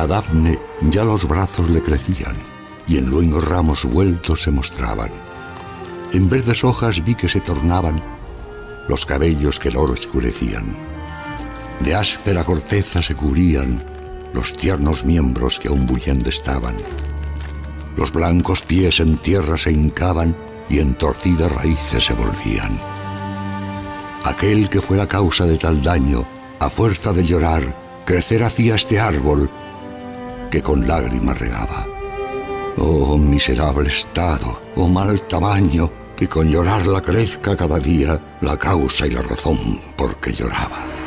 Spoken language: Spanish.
A Dafne ya los brazos le crecían y en luengos ramos vueltos se mostraban. En verdes hojas vi que se tornaban los cabellos que el oro escurecían. De áspera corteza se cubrían los tiernos miembros que aún bullendo estaban. Los blancos pies en tierra se hincaban y en torcidas raíces se volvían. Aquel que fue la causa de tal daño, a fuerza de llorar, crecer hacía este árbol que con lágrimas regaba. Oh miserable estado, oh mal tamaño, que con llorarla crezca cada día la causa y la razón por que lloraba.